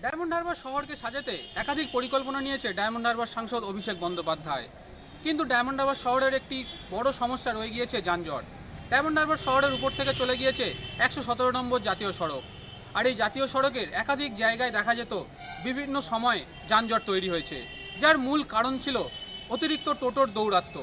Diamond Harbour শহরকে সাজাতে একাধিক পরিকল্পনা নিয়েছে ডায়মন্ড হারবার সাংসদ অভিষেক বন্দ্যোপাধ্যায়। কিন্তু ডায়মন্ড হারবার শহরের একটি বড় সমস্যা রয়ে গিয়েছে যানজট। ডায়মন্ড হারবার শহরের উপর থেকে চলে গিয়েছে একশো সতেরো নম্বর জাতীয় সড়ক। আর এই জাতীয় সড়কের একাধিক জায়গায় দেখা যেত বিভিন্ন সময়ে যানজট তৈরি হয়েছে, যার মূল কারণ ছিল অতিরিক্ত টোটোর দৌরাত্ম্য।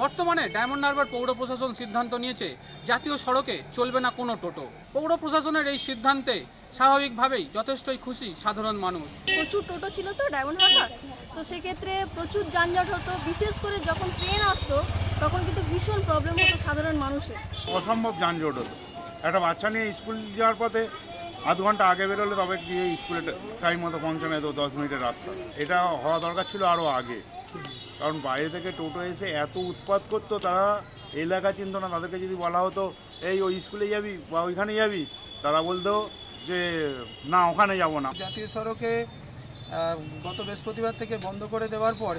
বর্তমানে ডায়মন্ড হারবার পৌর প্রশাসন সিদ্ধান্ত নিয়েছে জাতীয় সড়কে চলবে না কোনো টোটো। পৌর প্রশাসনের এই সিদ্ধান্তে স্বাভাবিকভাবেই যথেষ্টই খুশি সাধারণ মানুষ। প্রচুর টোটো ছিল তো ডায়মন্ড হারবার তো সেক্ষেত্রে প্রচুর যানজট হতো বিশেষ করে যখন ট্রেন আসতো তখন কিন্তু ভীষণ প্রবলেম হতো সাধারণ মানুষের। অসম্ভব যানজট হতো। একটা বাচ্চা নিয়ে স্কুল যাওয়ার পথে আধ ঘণ্টা আগে বেরোলে তবে গিয়ে স্কুলে টাইম মতো পৌঁছানো যেত দশ মিনিটের রাস্তা। এটা হওয়া দরকার ছিল আরও আগে। কারণ বাইরে থেকে টোটো এসে এত উৎপাত করতো তারা এলাকা চিনত না। তাদেরকে যদি বলা হতো এই ওই স্কুলে যাবি বা ওইখানে যাবি? তারা বলতো যে না ওখানে যাব না। জাতীয় সড়কে গত বৃহস্পতিবার থেকে বন্ধ করে দেওয়ার পর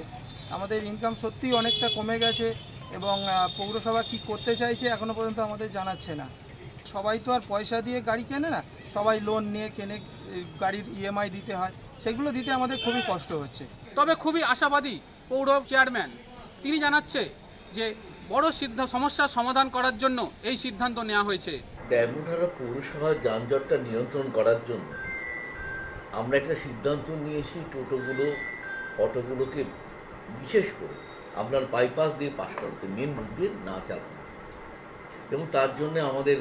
আমাদের ইনকাম সত্যিই অনেকটা কমে গেছে এবং পৌরসভা কি করতে চাইছে এখনও পর্যন্ত আমাদের জানাচ্ছে না। সবাই তো আর পয়সা দিয়ে গাড়ি কেনে না। সবাই লোন নিয়ে কেনে গাড়ির ইএমআই দিতে হয়। সেগুলো দিতে আমাদের খুবই কষ্ট হচ্ছে। তবে খুবই আশাবাদী পৌর চেয়ারম্যান তিনি জানাচ্ছে যে বড় সিদ্ধ সমস্যার সমাধান করার জন্য এই সিদ্ধান্ত নেওয়া হয়েছে। ডায়মন্ড হারবার পৌরসভার যানজটটা নিয়ন্ত্রণ করার জন্য আমরা একটা সিদ্ধান্ত নিয়েছি টোটোগুলো, অটোগুলোকে বিশেষ করে আপনার বাইপাস দিয়ে পাশ করতে মেন রুট দিয়ে না চালানো। এবং তার জন্য আমাদের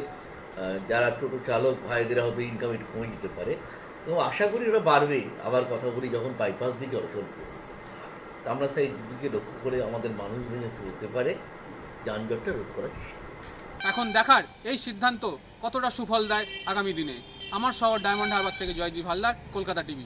যারা টোটো চালক ভাইদেরা হবে ইনকাম একটু কমে যেতে পারে। এবং আশা করি ওরা বাড়বে। আবার কথা বলি যখন বাইপাস দিয়ে চলাচল করবে আমরা তাই দিকে লক্ষ্য করে আমাদের মানুষ ভেঙে চলতে পারে, যানজটটা রোধ করার চেষ্টা। এখন দেখার এই সিদ্ধান্ত কতটা সুফল দেয় আগামী দিনে আমার শহর ডায়মন্ড হারবার থেকে জয়দীপ হালদার, কলকাতা টিভি